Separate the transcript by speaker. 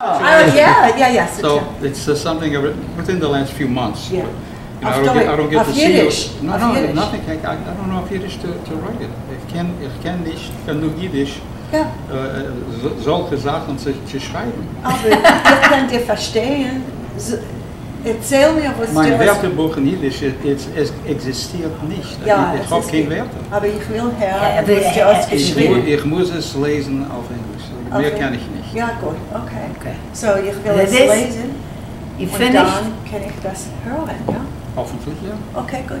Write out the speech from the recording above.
Speaker 1: Oh, yeah, yeah, yes.
Speaker 2: So it's uh, something within the last few months.
Speaker 1: Yeah.
Speaker 2: You know, I don't get, I don't get
Speaker 1: of
Speaker 2: to see
Speaker 1: Yiddish,
Speaker 2: it. No, no,
Speaker 1: Yiddish.
Speaker 2: nothing. I, I, I don't know if Yiddish to, to write it. Ik ken, ik ken niet genoeg Jiddisch
Speaker 1: Ja,
Speaker 2: uh, z- solche Sachen zu, zu schreiben.
Speaker 1: aber ihr könnt ihr verstehen. Erzähl mir, was
Speaker 2: Mein
Speaker 1: du...
Speaker 2: Wörterbuch in Jiddisch es, es, existiert nicht.
Speaker 1: Ja,
Speaker 2: ich habe
Speaker 1: die-
Speaker 2: Wörter.
Speaker 1: Aber ich will
Speaker 3: Ja,
Speaker 1: hören,
Speaker 3: aber
Speaker 1: was du
Speaker 3: er-
Speaker 1: hast
Speaker 3: er-
Speaker 2: Ich, mu
Speaker 1: geschrieben.
Speaker 2: ich muss es lesen auf Englisch. Mehr
Speaker 1: Okay.
Speaker 2: kann ich nicht.
Speaker 1: Ja, gut, okay.
Speaker 3: Okay.
Speaker 1: So, ich will es lesen
Speaker 3: You
Speaker 1: und dann kann ich das hören, ja?
Speaker 2: Hoffentlich, ja.
Speaker 1: Okay, gut.